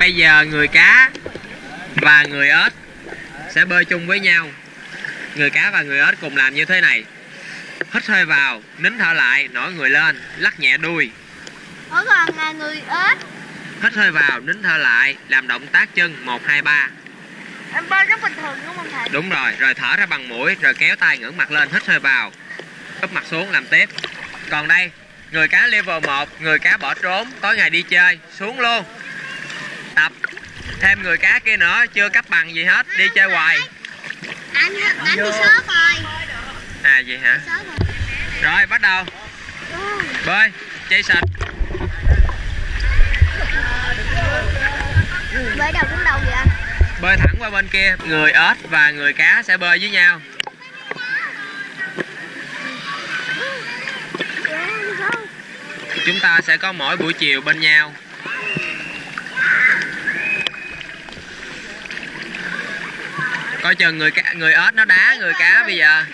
bây giờ người cá và người ếch sẽ bơi chung với nhau. Người cá và người ếch cùng làm như thế này. Hít hơi vào nín thở lại nổi người lên lắc nhẹ đuôi. Còn là người ếch? Hít hơi vào nín thở lại làm động tác chân một hai ba. Em bơi rất bình thường đúng không thầy? đúng rồi rồi thở ra bằng mũi rồi kéo tay ngẩng mặt lên hít hơi vào. Úp mặt xuống làm tiếp. Còn đây người cá level 1 người cá bỏ trốn có ngày đi chơi xuống luôn tập. Thêm người cá kia nữa chưa cấp bằng gì hết đi chơi hoài. Anh anh đi sớt rồi. À vậy hả? Rồi. Bắt đầu. Bơi Jason Bơi đầu đến đầu vậy anh? bơi thẳng qua bên kia người ếch và người cá sẽ bơi với nhau. Chúng ta sẽ có mỗi buổi chiều bên nhau coi chừng người cá, người ếch nó đá người cá bây giờ.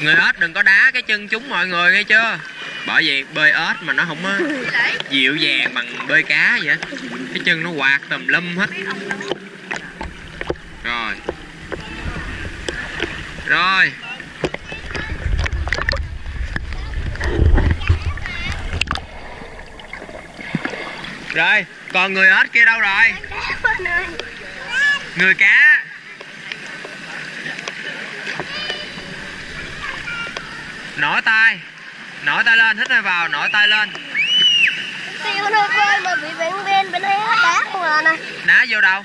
Người ếch đừng có đá cái chân chúng mọi người nghe chưa? Bởi vì bơi ếch mà nó không có dịu dàng bằng bơi cá vậy. Cái chân nó quạt tùm lum hết. Rồi. Rồi. Rồi còn người ếch kia đâu rồi? Người cá nổi tay. Nổi tay lên hít hơi vào nổi tay lên. Con hơi bơi mà bị bạn bên bên đây đá không à nè. Đá vô đâu?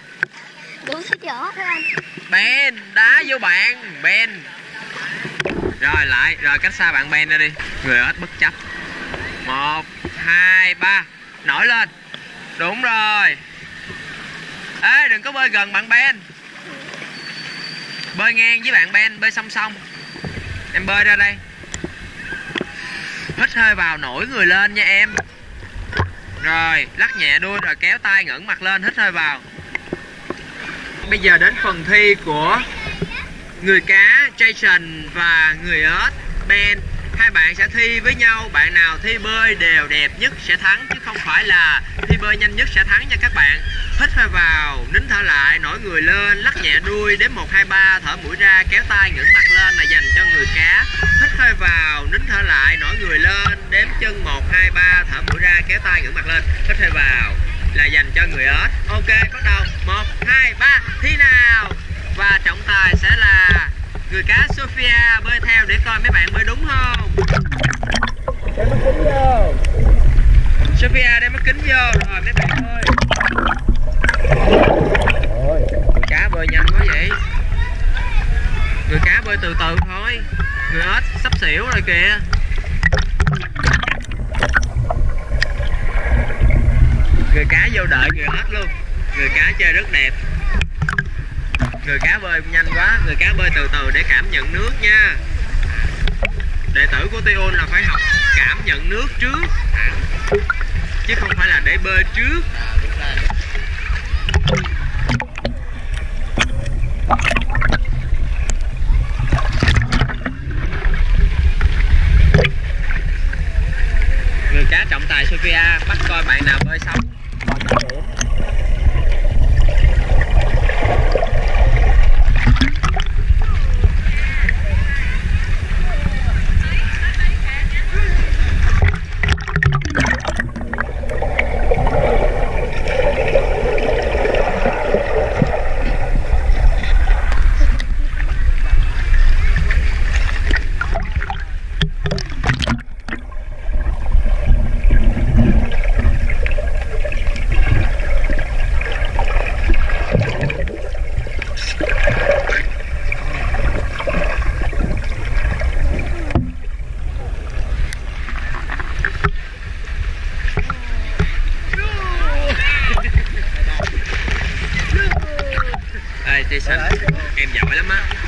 Đủ xích vỏ anh. Ben đá vô bạn Ben. Rồi lại Rồi cách xa bạn Ben ra đi. Người ếch bất chấp. Một hai ba. Nổi lên. Đúng rồi. Ê đừng có bơi gần bạn Ben. Bơi ngang với bạn Ben Bơi song song. Em bơi ra đây Hít hơi vào nổi người lên nha em. Rồi, lắc nhẹ đuôi rồi kéo tay ngẩng mặt lên, Hít hơi vào. Bây giờ đến phần thi của người cá, Jason và người ếch, Ben hai bạn sẽ thi với nhau. Bạn nào thi bơi đều đẹp nhất sẽ thắng, chứ không phải là thi bơi nhanh nhất sẽ thắng nha các bạn. Hít hơi vào, nín thở lại, nổi người lên, lắc nhẹ đuôi đến một, hai, ba, thở mũi ra, kéo tay, ngẩng mặt lên là dành cho người cá. Hít hơi vào, nín thở lại, nổi người lên, đếm chân một, hai, ba, thở mũi ra, kéo tay, ngẩng mặt lên. Hít hơi vào là dành cho người ếch. Ok, bắt đầu. Một, hai, ba. Thi nào? Và trọng tài sẽ là người cá Sophia. Bơi theo để coi mấy bạn bơi đúng không? Rồi mấy bạn ơi người cá bơi nhanh quá vậy. Người cá bơi từ từ thôi. Người ếch sắp xỉu rồi kìa. Người cá vô đợi người ếch luôn. Người cá chơi rất đẹp. Người cá bơi nhanh quá. Người cá bơi từ từ để cảm nhận nước nha. Đệ tử của Tiôn là phải học cảm nhận nước trước chứ không phải là để bơi trước. Người cá trọng tài Sophia, bắt coi bạn nào bơi sống Ê Jason Em giỏi lắm á.